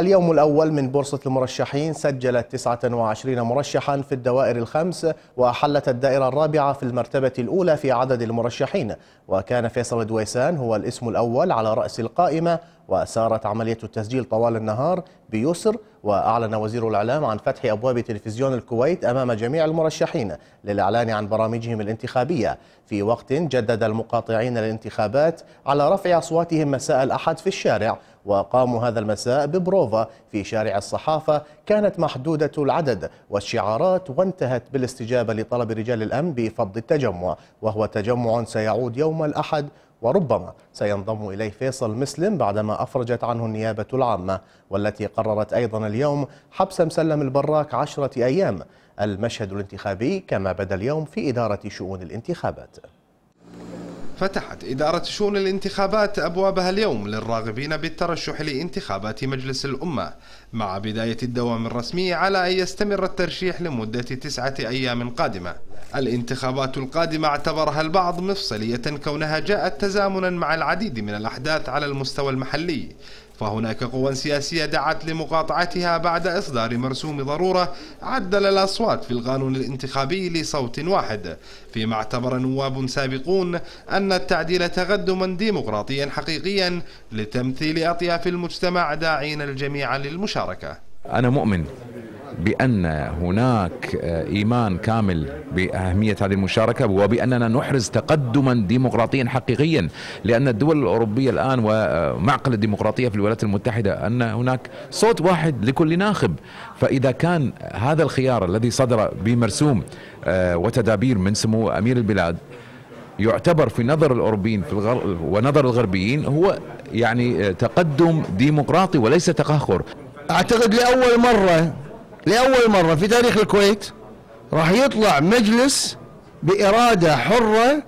اليوم الأول من بورصة المرشحين سجلت 29 مرشحا في الدوائر الخمس وحلت الدائرة الرابعة في المرتبة الأولى في عدد المرشحين. وكان فيصل دويسان هو الاسم الأول على رأس القائمة وسارت عملية التسجيل طوال النهار بيسر وأعلن وزير الإعلام عن فتح أبواب تلفزيون الكويت أمام جميع المرشحين للإعلان عن برامجهم الانتخابية. في وقت جدد المقاطعين للانتخابات على رفع أصواتهم مساء الأحد في الشارع وقاموا هذا المساء ببروفا في شارع الصحافة كانت محدودة العدد والشعارات وانتهت بالاستجابة لطلب رجال الأمن بفض التجمع وهو تجمع سيعود يوم الأحد وربما سينضم إليه فيصل مسلم بعدما أفرجت عنه النيابة العامة والتي قررت أيضا اليوم حبس مسلم البراك عشرة أيام. المشهد الانتخابي كما بدا اليوم في إدارة شؤون الانتخابات. فتحت إدارة شؤون الانتخابات أبوابها اليوم للراغبين بالترشح لانتخابات مجلس الأمة مع بداية الدوام الرسمي على أن يستمر الترشيح لمدة تسعة أيام قادمة. الانتخابات القادمة اعتبرها البعض مفصلية كونها جاءت تزامنا مع العديد من الأحداث على المستوى المحلي. فهناك قوى سياسية دعت لمقاطعتها بعد إصدار مرسوم ضرورة عدل الأصوات في القانون الانتخابي لصوت واحد. فيما اعتبر نواب سابقون أن التعديل تقدما ديمقراطيا حقيقيا لتمثيل أطياف المجتمع داعين الجميع للمشاركة. أنا مؤمن بأن هناك إيمان كامل بأهمية هذه المشاركة وبأننا نحرز تقدما ديمقراطيا حقيقيا لأن الدول الأوروبية الآن ومعقل الديمقراطية في الولايات المتحدة أن هناك صوت واحد لكل ناخب. فإذا كان هذا الخيار الذي صدر بمرسوم وتدابير من سمو أمير البلاد يعتبر في نظر الأوروبيين في الغر... ونظر الغربيين هو يعني تقدم ديمقراطي وليس تقهقر أعتقد لأول مرة لأول مرة في تاريخ الكويت راح يطلع مجلس بإرادة حرة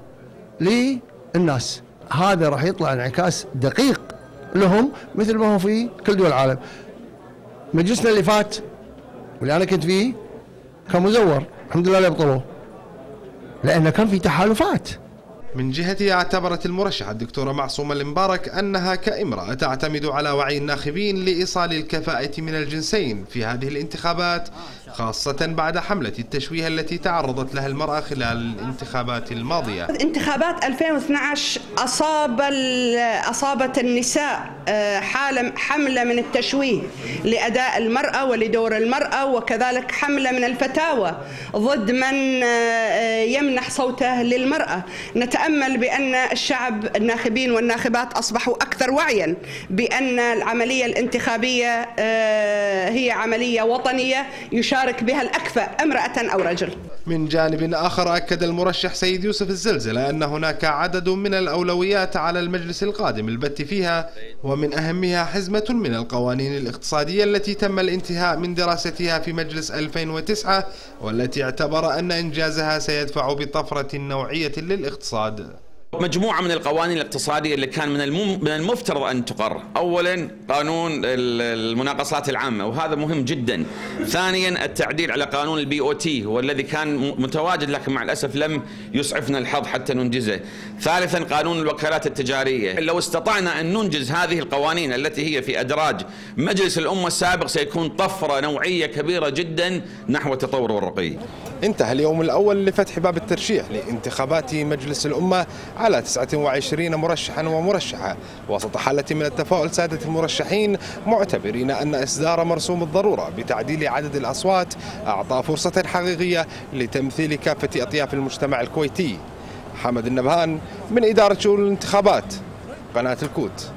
للناس. هذا راح يطلع انعكاس دقيق لهم مثل ما هو في كل دول العالم. مجلسنا اللي فات واللي أنا كنت فيه كان مزور الحمد لله يبطلوه لأنه كان في تحالفات. من جهتها اعتبرت المرشحة الدكتورة معصومة المبارك أنها كامرأة تعتمد على وعي الناخبين لإيصال الكفاءة من الجنسين في هذه الانتخابات خاصة بعد حملة التشويه التي تعرضت لها المرأة خلال الانتخابات الماضية. انتخابات 2012 أصاب أصابت النساء حالة حملة من التشويه لأداء المرأة ولدور المرأة وكذلك حملة من الفتاوى ضد من يمنح صوته للمرأة. نتأمل بأن الشعب الناخبين والناخبات أصبحوا أكثر وعيا بأن العملية الانتخابية هي عملية وطنية يشارك بها الأكفأ امرأة أو رجل. من جانب آخر أكد المرشح سيد يوسف الزلزلة أن هناك عدد من الأولويات على المجلس القادم البت فيها ومن أهمها حزمة من القوانين الاقتصادية التي تم الانتهاء من دراستها في مجلس 2009 والتي اعتبر أن إنجازها سيدفع بطفرة نوعية للاقتصاد. مجموعة من القوانين الاقتصادية اللي كان من من المفترض أن تقر. أولا قانون المناقصات العامة وهذا مهم جدا. ثانيا التعديل على قانون ال BOT والذي كان متواجد لكن مع الأسف لم يسعفنا الحظ حتى ننجزه. ثالثا قانون الوكالات التجارية. لو استطعنا أن ننجز هذه القوانين التي هي في أدراج مجلس الأمة السابق سيكون طفرة نوعية كبيرة جدا نحو التطور والرقي انتهى اليوم الأول لفتح باب الترشيح لانتخابات مجلس الأمة على 29 مرشحا ومرشحة. وسط حالة من التفاؤل سادت المرشحين معتبرين أن إصدار مرسوم الضرورة بتعديل عدد الأصوات أعطى فرصة حقيقية لتمثيل كافة أطياف المجتمع الكويتي. حمد النبهان من إدارة شؤون الانتخابات قناة الكوت.